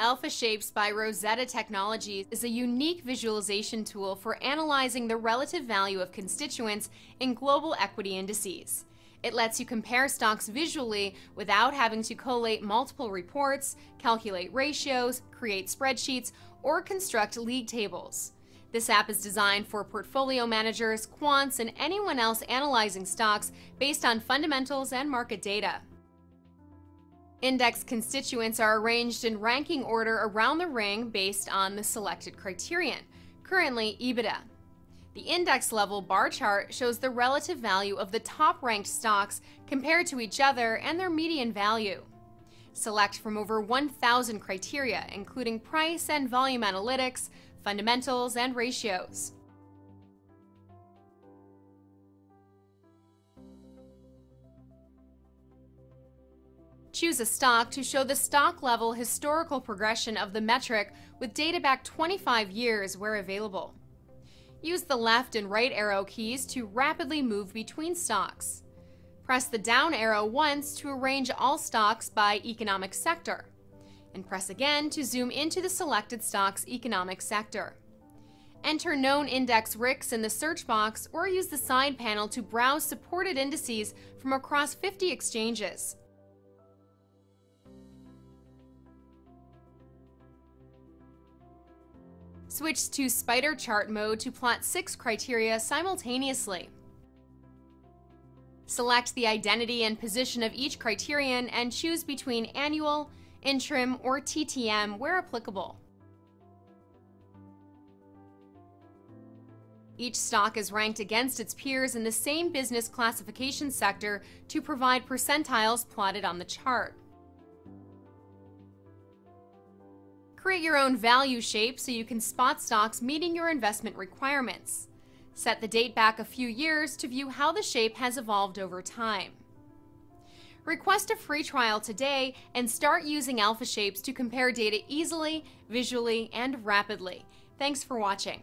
Alpha Shapes by RoZetta Technologies is a unique visualization tool for analyzing the relative value of constituents in global equity indices. It lets you compare stocks visually without having to collate multiple reports, calculate ratios, create spreadsheets, or construct league tables. This app is designed for portfolio managers, quants, and anyone else analyzing stocks based on fundamentals and market data. Index constituents are arranged in ranking order around the ring based on the selected criterion, currently EBITDA. The index level bar chart shows the relative value of the top ranked stocks compared to each other and their median value. Select from over 1,000 criteria, including price and volume analytics, fundamentals, and ratios. Choose a stock to show the stock level historical progression of the metric with data back 25 years where available. Use the left and right arrow keys to rapidly move between stocks. Press the down arrow once to arrange all stocks by economic sector, and press again to zoom into the selected stock's economic sector. Enter known index RICs in the search box or use the side panel to browse supported indices from across 50 exchanges. Switch to spider chart mode to plot six criteria simultaneously. Select the identity and position of each criterion and choose between annual, interim, or TTM where applicable. Each stock is ranked against its peers in the same business classification sector to provide percentiles plotted on the chart. Create your own value shape so you can spot stocks meeting your investment requirements. Set the date back a few years to view how the shape has evolved over time. Request a free trial today and start using Alpha Shapes to compare data easily, visually, and rapidly. Thanks for watching.